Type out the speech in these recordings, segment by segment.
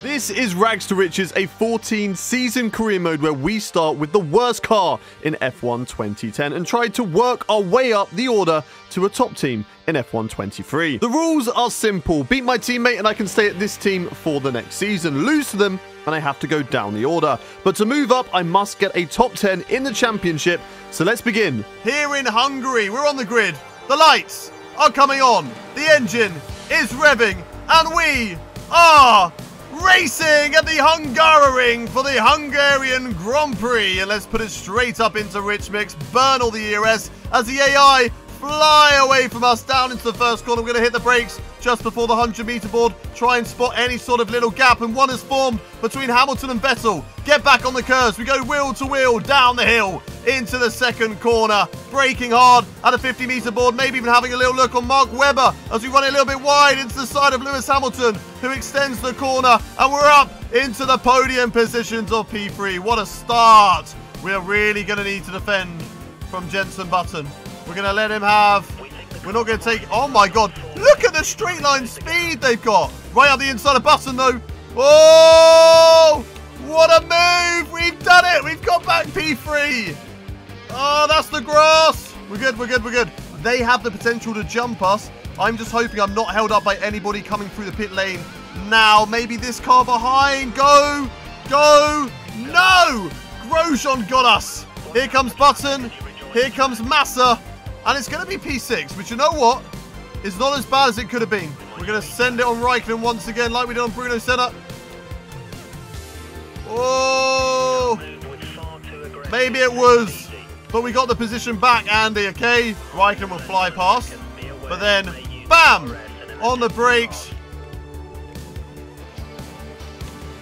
This is Rags to Riches, a 14 season career mode where we start with the worst car in F1 2010 and try to work our way up the order to a top team in F1 23. The rules are simple. Beat my teammate and I can stay at this team for the next season. Lose to them and I have to go down the order. But to move up, I must get a top 10 in the championship. So let's begin. Here in Hungary, we're on the grid. The lights are coming on. The engine is revving and we are racing at the Hungaroring for the Hungarian Grand Prix. And let's put it straight up into Rich Mix, burn all the ERS as the AI fly away from us down into the first corner. We're going to hit the brakes just before the 100 meter board. Try and spot any sort of little gap. And one is formed between Hamilton and Vettel. Get back on the curves. We go wheel to wheel down the hill into the second corner. Braking hard at a 50 meter board. Maybe even having a little look on Mark Webber as we run it a little bit wide into the side of Lewis Hamilton, who extends the corner. And we're up into the podium positions of P3. What a start. We're really going to need to defend from Jenson Button. We're going to let him have... We're not going to take... Oh, my God. Look at the straight line speed they've got. Right up the inside of Button, though. Oh! What a move! We've done it! We've got back P3! Oh, that's the grass! We're good, we're good, we're good. They have the potential to jump us. I'm just hoping I'm not held up by anybody coming through the pit lane now. Maybe this car behind. Go! Go! No! Grosjean got us. Here comes Button. Here comes Massa. And it's going to be P6, which you know what? It's not as bad as it could have been. We're going to send it on Raikkonen once again, like we did on Bruno Senna. Oh! Maybe it was. But we got the position back, Andy, okay? Raikkonen will fly past. But then, bam! On the brakes.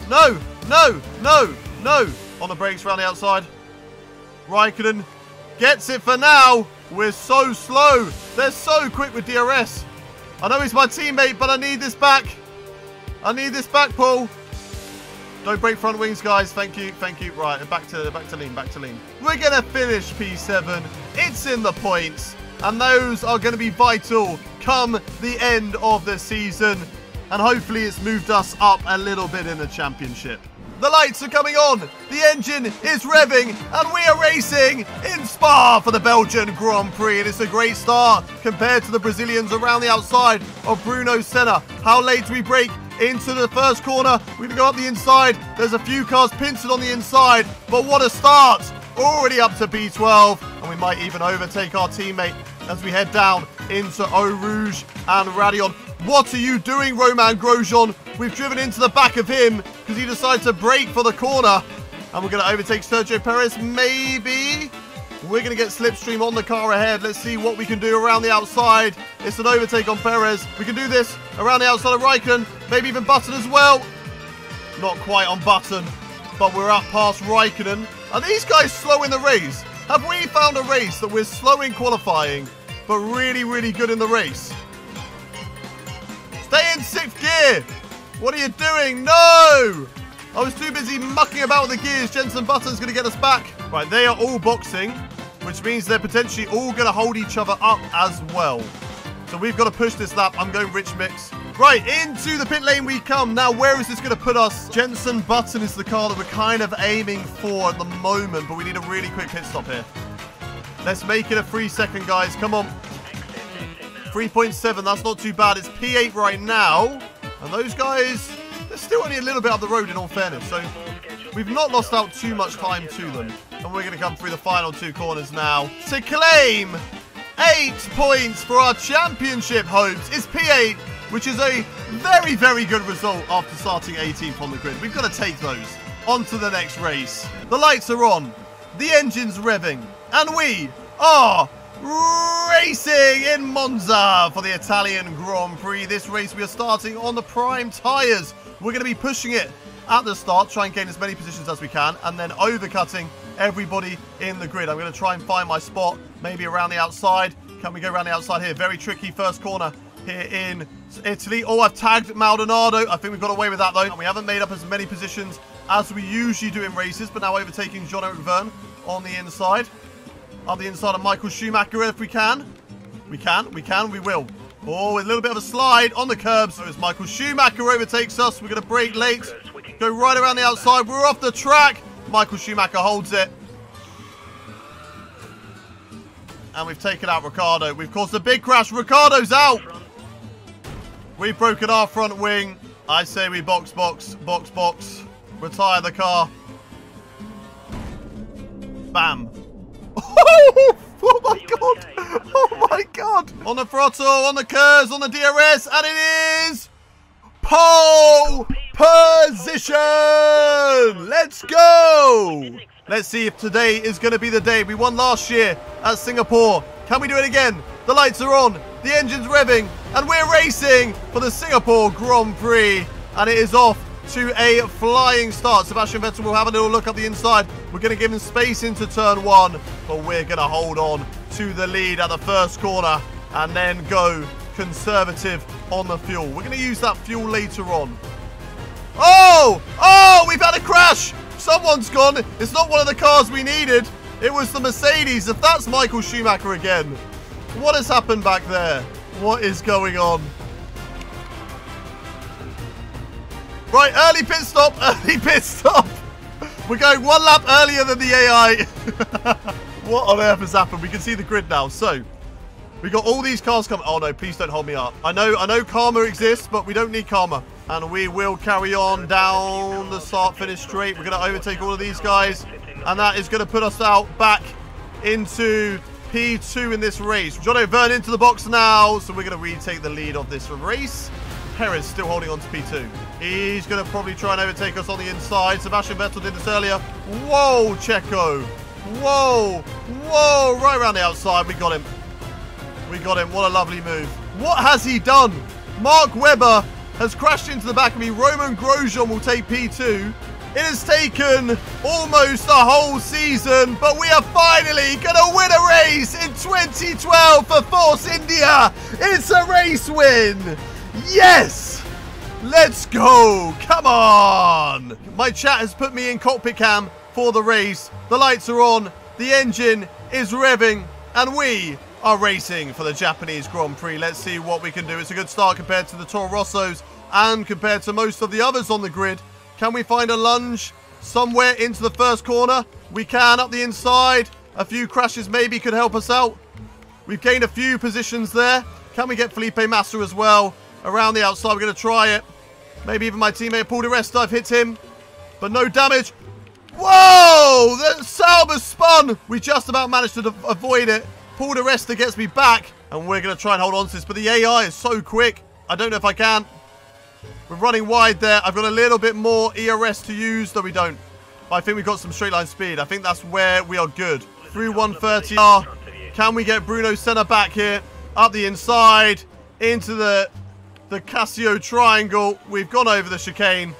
No! No! No! No! On the brakes around the outside. Raikkonen gets it for now. We're so slow. They're so quick with DRS. I know he's my teammate, but I need this back. I need this back, Paul. Don't break front wings, guys. Thank you. Thank you. Right, back to back to lean. Back to lean. We're to finish P7. It's in the points. And those are to be vital come the end of the season. And hopefully it's moved us up a little bit in the championship. The lights are coming on. The engine is revving. And we are racing in Spa for the Belgian Grand Prix. And it's a great start compared to the Brazilians around the outside of Bruno Senna. How late do we break? into the first corner. To go up the inside. There's a few cars pincered on the inside, but what a start. Already up to P12, and we might even overtake our teammate as we head down into Eau Rouge and Raidillon. What are you doing, Romain Grosjean? We've driven into the back of him because he decided to brake for the corner. And we're going to overtake Sergio Perez, maybe? We're going to get Slipstream on the car ahead. Let's see what we can do around the outside. It's an overtake on Perez. We can do this around the outside of Raikkonen. Maybe even Button as well. Not quite on Button, but we're up past Raikkonen. Are these guys slow in the race? Have we found a race that we're slow in qualifying, but really, really good in the race? Stay in sixth gear. What are you doing? No! I was too busy mucking about with the gears. Jenson Button's going to get us back. Right, they are all boxing, which means they're potentially all going to hold each other up as well. So we've got to push this lap. I'm going rich mix. Right, into the pit lane we come. Now, where is this going to put us? Jenson Button is the car that we're kind of aiming for at the moment, but we need a really quick pit stop here. Let's make it a three second, guys. Come on. 3.7, that's not too bad. It's P8 right now. And those guys, they're still only a little bit up the road in all fairness. So we've not lost out too much time to them. And we're going to come through the final two corners now to claim eight points for our championship hopes. It's P8, which is a very, very good result after starting 18th on the grid. We've got to take those on to the next race. The lights are on. The engine's revving. And we are racing in Monza for the Italian Grand Prix. This race we are starting on the prime tyres. We're going to be pushing it at the start, try and gain as many positions as we can, and then overcutting everybody in the grid. I'm going to try and find my spot, maybe around the outside. Can we go around the outside here? Very tricky first corner here in Italy. Oh, I've tagged Maldonado. I think we've got away with that, though. We haven't made up as many positions as we usually do in races, but now overtaking Jean-Eric Vergne on the inside. On the inside of Michael Schumacher if we can. We can, we can, we will. Oh, a little bit of a slide on the curbs. So as Michael Schumacher overtakes us, we're going to break late. Go right around the outside. We're off the track. Michael Schumacher holds it. And we've taken out Ricciardo. We've caused a big crash. Ricciardo's out. We've broken our front wing. I say we box, box, box, box. Retire the car. Bam. Oh, oh my god! Oh my god! On the throttle, on the curves, on the DRS, and it is pole position! Let's go! Let's see if today is going to be the day. We won last year at Singapore. Can we do it again? The lights are on, the engine's revving, and we're racing for the Singapore Grand Prix. And it is off to a flying start. Sebastian Vettel will have a little look up the inside. We're going to give him space into turn one, but we're going to hold on to the lead at the first corner and then go conservative on the fuel. We're going to use that fuel later on. Oh! Oh! We've had a crash! Someone's gone. It's not one of the cars we needed. It was the Mercedes. If that's Michael Schumacher again. What has happened back there? What is going on? Right, early pit stop, early pit stop. We're going one lap earlier than the AI. what on earth has happened? We can see the grid now. So, we got all these cars coming. Oh no, please don't hold me up. I know, I know karma exists, but we don't need karma. And we will carry on down the start finish straight. We're going to overtake all of these guys. And that is going to put us out back into P2 in this race. Jono Vergne into the box now. So we're going to retake the lead of this race. Perez still holding on to P2. He's going to probably try and overtake us on the inside. Sebastian Vettel did this earlier. Whoa, Checo. Whoa. Whoa. Right around the outside. We got him. We got him. What a lovely move. What has he done? Mark Webber has crashed into the back of me. Romain Grosjean will take P2. It has taken almost a whole season, but we are finally going to win a race in 2012 for Force India. It's a race win. Yes! Let's go! Come on! My chat has put me in cockpit cam for the race. The lights are on, the engine is revving, and we are racing for the Japanese Grand Prix. Let's see what we can do. It's a good start compared to the Toro Rossos and compared to most of the others on the grid. Can we find a lunge somewhere into the first corner? We can up the inside. A few crashes maybe could help us out. We've gained a few positions there. Can we get Felipe Massa as well? around the outside. We're going to try it. Maybe even my teammate Paul di Resta. I've hit him, but no damage. Whoa! The Sauber spun. We just about managed to avoid it. Paul di Resta gets me back, and we're going to try and hold on to this. But the AI is so quick. I don't know if I can. We're running wide there. I've got a little bit more ERS to use, though we don't. But I think we've got some straight line speed. I think that's where we are good. Through 130R. Can we get Bruno Senna back here? Up the inside. Into the the Casio triangle. We've gone over the chicane.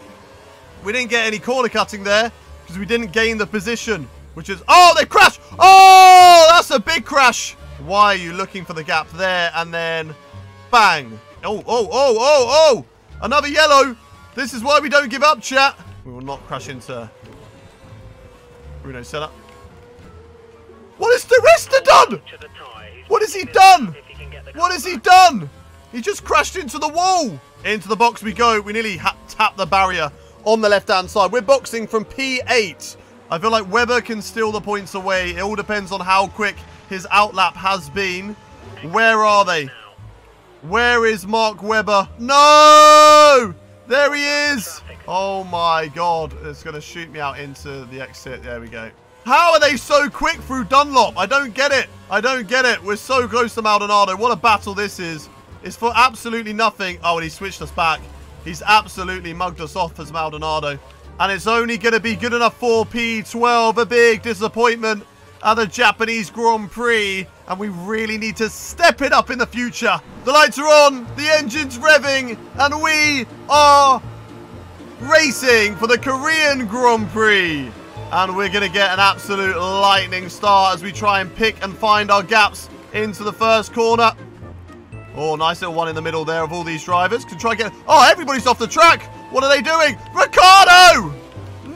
We didn't get any corner cutting there because we didn't gain the position, which is... Oh, they crashed! Oh, that's a big crash. Why are you looking for the gap there? And then bang. Oh, oh, oh, oh, oh. Another yellow. This is why we don't give up, chat. We will not crash into Bruno Senna. What has di Resta done? What has he done? What has he done? He just crashed into the wall. Into the box we go. We nearly tapped the barrier on the left-hand side. We're boxing from P8. I feel like Webber can steal the points away. It all depends on how quick his outlap has been. Where are they? Where is Mark Webber? No! There he is! Oh my god. It's going to shoot me out into the exit. There we go. How are they so quick through Dunlop? I don't get it. I don't get it. We're so close to Maldonado. What a battle this is. It's for absolutely nothing. Oh, and he switched us back. He's absolutely mugged us off as Maldonado. And it's only going to be good enough for P12. A big disappointment at the Japanese Grand Prix. And we really need to step it up in the future. The lights are on. The engine's revving. And we are racing for the Korean Grand Prix. And we're going to get an absolute lightning start as we try and pick and find our gaps into the first corner. Oh, nice little one in the middle there of all these drivers. Can try and get... Oh, everybody's off the track. What are they doing? Ricciardo!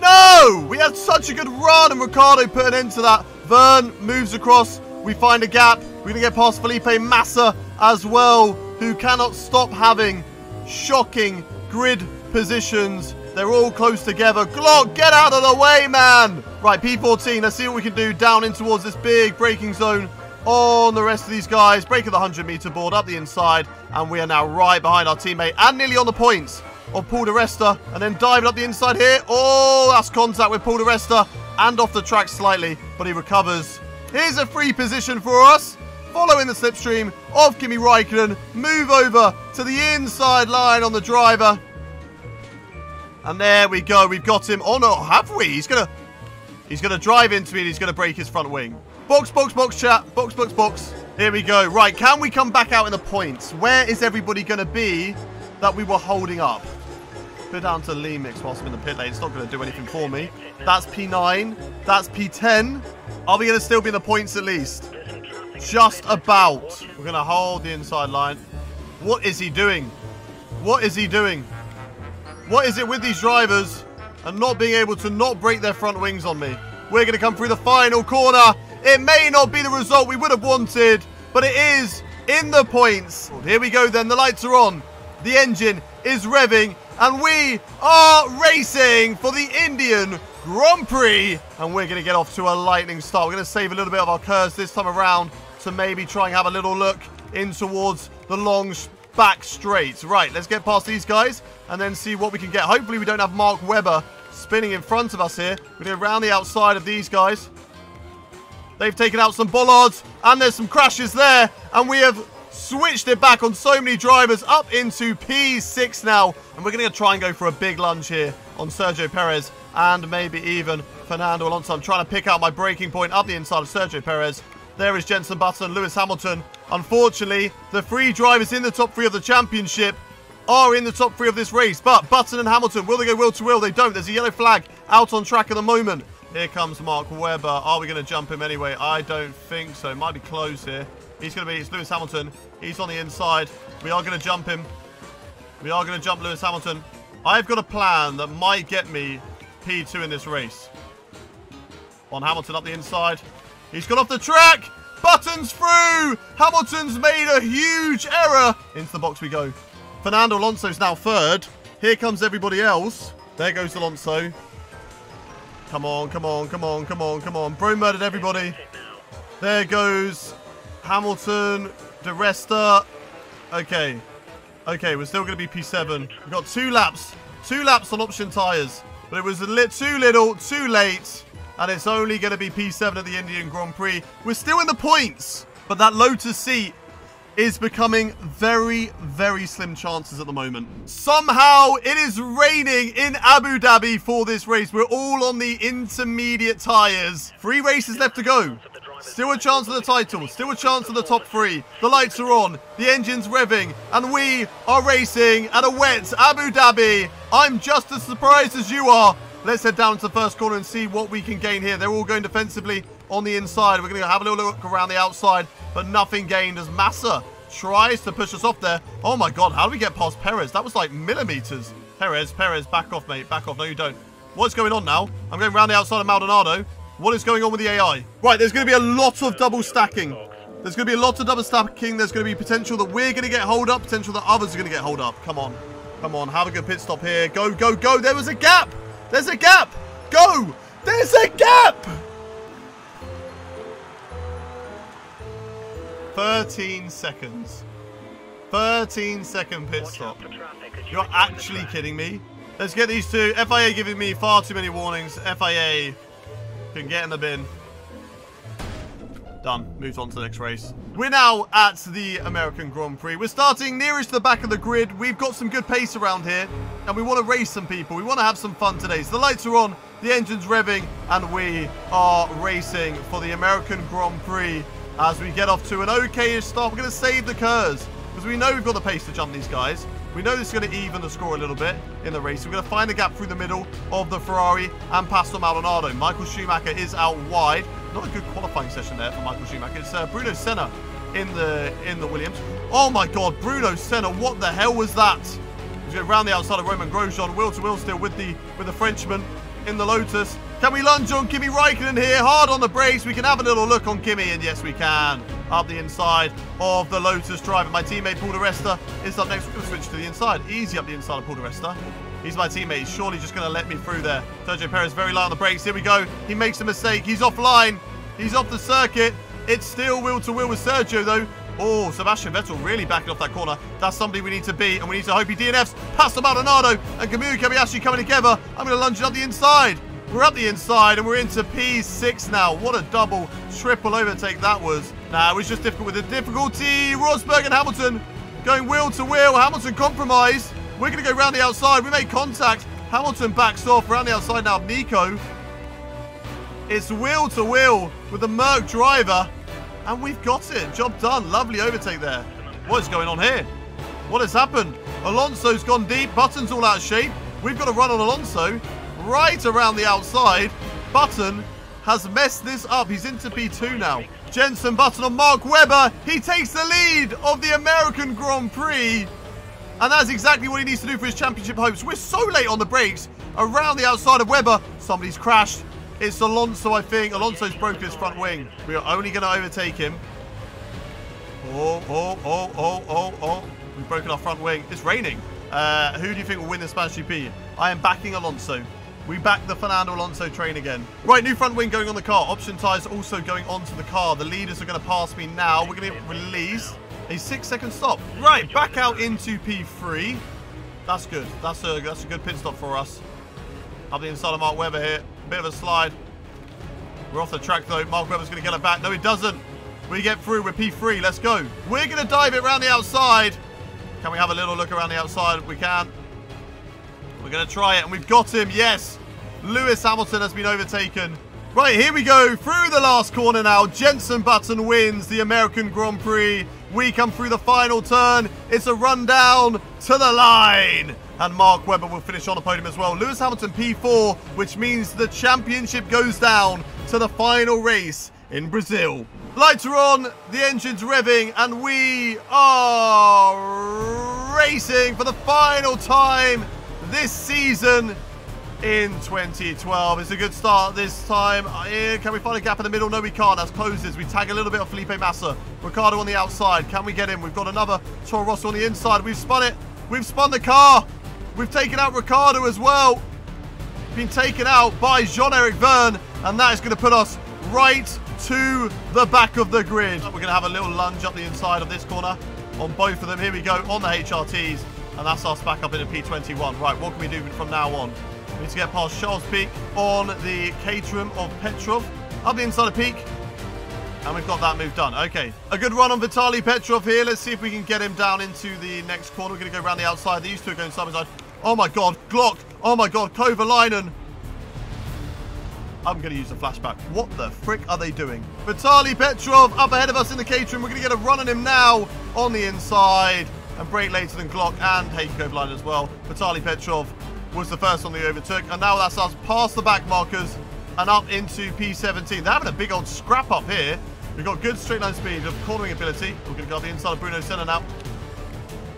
No! We had such a good run and Ricciardo put an end to that. Vergne moves across. We find a gap. We're going to get past Felipe Massa as well. who cannot stop having shocking grid positions. They're all close together. Glock, get out of the way, man! Right, P14, let's see what we can do down in towards this big braking zone on the rest of these guys. Breaking the 100 meter board up the inside. And we are now right behind our teammate and nearly on the points of Paul di Resta. And then diving up the inside here. Oh, that's contact with Paul di Resta. And off the track slightly, but he recovers. Here's a free position for us. Following the slipstream of Kimi Raikkonen. Move over to the inside line on the driver. And there we go. We've got him. Oh, no, have we? He's going to... He's going to drive into me and he's going to break his front wing. Box, box, box, chat. Box, box, box. Here we go. Right, can we come back out in the points? Where is everybody going to be that we were holding up? Put down to lean mix whilst I'm in the pit lane. It's not going to do anything for me. That's P9. That's P10. Are we going to still be in the points at least? Just about. We're going to hold the inside line. What is he doing? What is he doing? What is it with these drivers and not being able to not break their front wings on me? We're going to come through the final corner. It may not be the result we would have wanted, but it is in the points. Here we go then. The lights are on. The engine is revving. And we are racing for the Indian Grand Prix. And we're going to get off to a lightning start. We're going to save a little bit of our curves this time around to maybe try and have a little look in towards the long back straight. Right, let's get past these guys and then see what we can get. Hopefully we don't have Mark Webber spinning in front of us here. We're going to go around the outside of these guys. They've taken out some bollards, and there's some crashes there, and we have switched it back on so many drivers up into P6 now, and we're going to try and go for a big lunge here on Sergio Perez and maybe even Fernando Alonso. I'm trying to pick out my breaking point up the inside of Sergio Perez. There is Jenson Button, Lewis Hamilton. Unfortunately, the three drivers in the top three of the championship are in the top three of this race. But Button and Hamilton, will they go wheel to wheel? They don't. There's a yellow flag out on track at the moment. Here comes Mark Webber. Are we going to jump him anyway? I don't think so. Might be close here. He's going to be, it's Lewis Hamilton. He's on the inside. We are going to jump him. We are going to jump Lewis Hamilton. I've got a plan that might get me P2 in this race. On Hamilton up the inside. He's got off the track. Buttons through. Hamilton's made a huge error. Into the box we go. Fernando Alonso's now third. Here comes everybody else. There goes Alonso. Come on, come on, come on, come on, come on. Bro murdered everybody. There goes Hamilton, di Resta. Okay. Okay, we're still going to be P7. We've got two laps. Two laps on option tyres. But it was a li too little, too late. And it's only going to be P7 at the Indian Grand Prix. We're still in the points. But that Lotus seat is becoming very, very slim chances at the moment. Somehow, it is raining in Abu Dhabi for this race. We're all on the intermediate tyres. Three races left to go. Still a chance of the title. Still a chance of the top three. The lights are on. The engine's revving. And we are racing at a wet Abu Dhabi. I'm just as surprised as you are. Let's head down to the first corner and see what we can gain here. They're all going defensively on the inside. We're going to have a little look around the outside but nothing gained as Massa tries to push us off there. Oh my god, how do we get past Perez? That was like millimeters. Perez, Perez, back off, mate. Back off. No, you don't. What's going on now? I'm going around the outside of Maldonado. What is going on with the AI? Right, there's going to be a lot of double stacking. There's going to be a lot of double stacking. There's going to be potential that we're going to get hold up. Potential that others are going to get hold up. Come on. Come on. Have a good pit stop here. Go, go, go. There was a gap. There's a gap. Go. There's a gap. 13 seconds. 13 second pit stop. You're actually kidding me? Let's get these two. FIA giving me far too many warnings. FIA can get in the bin. Done. Moved on to the next race. We're now at the American Grand Prix. We're starting nearest to the back of the grid. We've got some good pace around here. And we want to race some people. We want to have some fun today. So the lights are on. The engine's revving. And we are racing for the American Grand Prix as we get off to an okay start. We're going to save the curves because we know we've got the pace to jump these guys. We know this is going to even the score a little bit in the race. We're going to find a gap through the middle of the Ferrari and Pastor Maldonado. Michael Schumacher is out wide. Not a good qualifying session there for Michael Schumacher. It's uh, Bruno Senna in the in the Williams. Oh my God, Bruno Senna! What the hell was that? He's going around the outside of Romain Grosjean, wheel to wheel still with the with the Frenchman in the Lotus. Can we lunge on Kimi Raikkonen here? Hard on the brakes. We can have a little look on Kimi, and yes, we can. Up the inside of the Lotus driver. My teammate, Paul di Resta, is up next. We're going to switch to the inside. Easy up the inside of Paul di Resta. He's my teammate. He's surely just going to let me through there. Sergio Perez very light on the brakes. Here we go. He makes a mistake. He's offline. He's off the circuit. It's still wheel to wheel with Sergio, though. Oh, Sebastian Vettel really backing off that corner. That's somebody we need to beat, and we need to hope he DNFs past the Maldonado and Kamui Kobayashi coming together. I'm going to lunge it up the inside. We're up the inside and we're into P6 now. What a double, triple overtake that was. Nah, it was just difficult with the difficulty. Rosberg and Hamilton going wheel to wheel. Hamilton compromised. We're going to go round the outside. We make contact. Hamilton backs off around the outside now. Nico. It's wheel to wheel with the Merc driver. And we've got it. Job done. Lovely overtake there. What is going on here? What has happened? Alonso's gone deep. Button's all out of shape. We've got to run on Alonso right around the outside. Button has messed this up. He's into P2 now. Jenson Button on Mark Webber. He takes the lead of the American Grand Prix. And that's exactly what he needs to do for his championship hopes. We're so late on the brakes. Around the outside of Webber. Somebody's crashed. It's Alonso, I think. Alonso's broken his front wing. We are only going to overtake him. Oh, oh, oh, oh, oh, oh. We've broken our front wing. It's raining. Uh, who do you think will win the Spanish GP? I am backing Alonso. We back the Fernando Alonso train again. Right, new front wing going on the car. Option tyres also going onto the car. The leaders are going to pass me now. We're going to release a six-second stop. Right, back out into P3. That's good. That's a, that's a good pit stop for us. Up the inside of Mark Webber here. Bit of a slide. We're off the track, though. Mark Webber's going to get it back. No, he doesn't. We get through with P3. Let's go. We're going to dive it around the outside. Can we have a little look around the outside? We can. We're going to try it, and we've got him. Yes. Lewis Hamilton has been overtaken. Right, here we go. Through the last corner now. Jenson Button wins the American Grand Prix. We come through the final turn. It's a run down to the line. And Mark Webber will finish on the podium as well. Lewis Hamilton P4, which means the championship goes down to the final race in Brazil. Lights are on, the engine's revving, and we are racing for the final time this season in 2012. It's a good start this time. Uh, can we find a gap in the middle? No, we can't. That's closes. We tag a little bit of Felipe Massa. Ricciardo on the outside. Can we get him? We've got another Toro Rosso on the inside. We've spun it. We've spun the car. We've taken out Ricciardo as well. Been taken out by Jean-Eric Vergne. And that is going to put us right to the back of the grid. We're going to have a little lunge up the inside of this corner on both of them. Here we go on the HRTs. And that's us back up into P21. Right, what can we do from now on? We need to get past Charles Pic on the Caterham of Petrov. Up the inside of Peak. And we've got that move done. Okay. A good run on Vitaly Petrov here. Let's see if we can get him down into the next corner. We're going to go around the outside. These two are going side by side. Oh my god. Glock. Oh my god. Kovalainen. I'm going to use the flashback. What the frick are they doing? Vitaly Petrov up ahead of us in the Caterham. We're going to get a run on him now on the inside and break later than Glock and Heikki Kovalainen as well. Vitaly Petrov was the first one they overtook, and now that's us past the back markers and up into P17. They're having a big old scrap up here. We've got good straight line speed of cornering ability. We're going to go the inside of Bruno Senna now.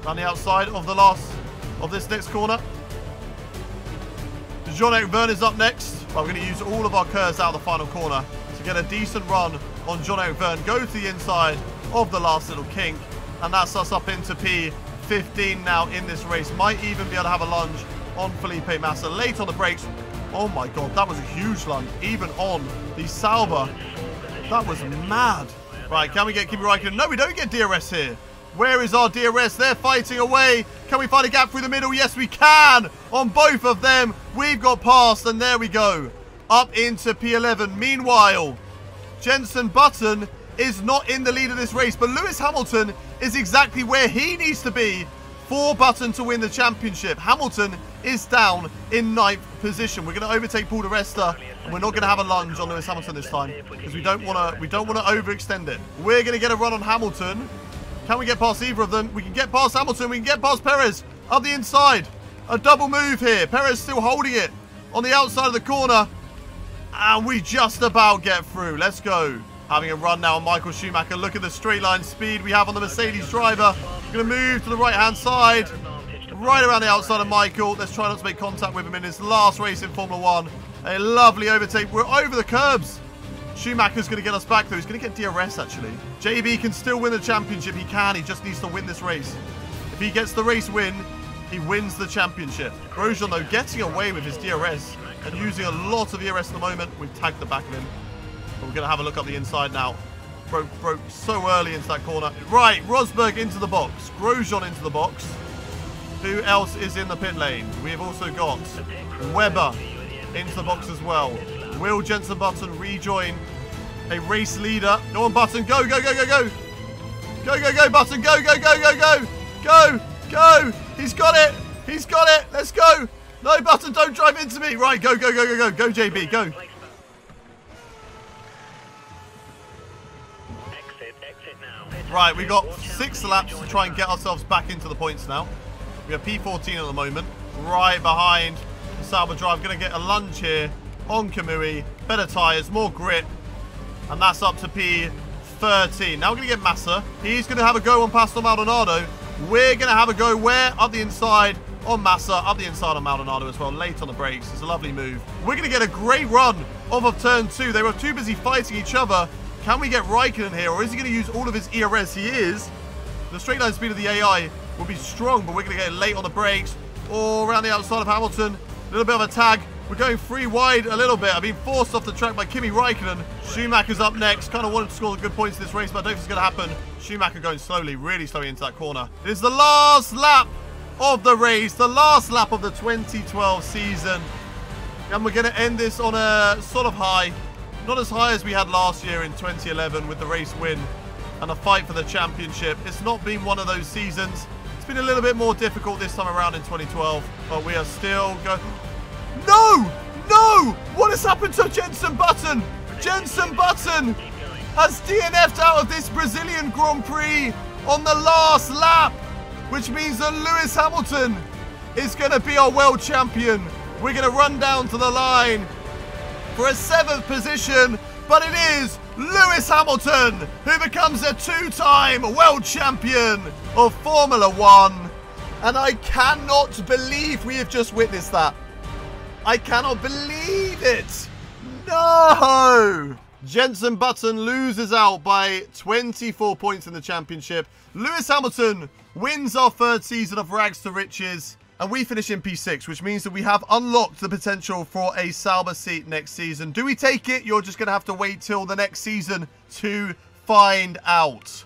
On the outside of the last of this next corner. Jean-Eric is up next. But we're going to use all of our curves out of the final corner to get a decent run on Jean-Eric. Go to the inside of the last little kink. And that's us up into P15 now in this race. Might even be able to have a lunge on Felipe Massa. Late on the brakes. Oh my god, that was a huge lunge. Even on the Sauber. That was mad. Right, can we get Kimi Raikkonen? No, we don't get DRS here. Where is our DRS? They're fighting away. Can we find a gap through the middle? Yes, we can. On both of them, we've got past, and there we go. Up into P11. Meanwhile, Jenson Button is not in the lead of this race, but Lewis Hamilton is exactly where he needs to be for Button to win the championship. Hamilton is down in ninth position. We're going to overtake Paul di Resta, and we're not going to have a lunge on Lewis Hamilton this time because we don't want to. We don't want to overextend it. We're going to get a run on Hamilton. Can we get past either of them? We can get past Hamilton. We can get past Perez up the inside. A double move here. Perez still holding it on the outside of the corner. And we just about get through. Let's go. Having a run now on Michael Schumacher. Look at the straight line speed we have on the Mercedes driver. Going to move to the right-hand side. right around the outside of Michael. Let's try not to make contact with him in his last race in Formula 1. A lovely overtake. We're over the curbs. Schumacher's going to get us back, though. He's going to get DRS, actually. JB can still win the championship. He can. He just needs to win this race. If he gets the race win, he wins the championship. Grosjean, though, getting away with his DRS and using a lot of ERS at the moment. We've tagged the back of him. We're going to have a look up the inside now. Broke, broke so early into that corner. Right, Rosberg into the box. Grosjean into the box. Who else is in the pit lane? We have also got Webber into the box as well. Will Jenson Button rejoin a race leader? Go on, Button. Go, go, go, go, go. Go, go, go, Button. Go, go, go, go, go. Go, go. He's got it. He's got it. Let's go. No, Button, don't drive into me. Right, go, go, go, go, go. Go, JB, go. Right, we got six laps to try and get ourselves back into the points now. We have P14 at the moment, right behind Sauber Drive. Going to get a lunge here on Kamui. Better tyres, more grip. And that's up to P13. Now we're going to get Massa. He's going to have a go on Pastor Maldonado. We're going to have a go where? Up the inside on Massa, up the inside on Maldonado as well, late on the brakes. It's a lovely move. We're going to get a great run off of turn two. They were too busy fighting each other. Can we get Raikkonen here, or is he going to use all of his ERS? He is. The straight line speed of the AI will be strong, but we're going to get late on the brakes. Or around the outside of Hamilton. A little bit of a tag. We're going free wide a little bit. I've been forced off the track by Kimi Raikkonen. Schumacher's up next. Kind of wanted to score the good points in this race, but I don't think it's going to happen. Schumacher going slowly, really slowly into that corner. It is the last lap of the race, the last lap of the 2012 season. And we're going to end this on a sort of high. Not as high as we had last year in 2011 with the race win and a fight for the championship. It's not been one of those seasons. It's been a little bit more difficult this time around in 2012, but we are still going... No! No! What has happened to Jenson Button? Jenson Button has DNF'd out of this Brazilian Grand Prix on the last lap, which means that Lewis Hamilton is going to be our world champion. We're going to run down to the line for a seventh position, but it is Lewis Hamilton who becomes a two-time world champion of Formula One. And I cannot believe we have just witnessed that. I cannot believe it. No! Jenson Button loses out by 24 points in the championship. Lewis Hamilton wins our third season of Rags to Riches. And we finish in P6, which means that we have unlocked the potential for a Sauber seat next season. Do we take it? You're just going to have to wait till the next season to find out.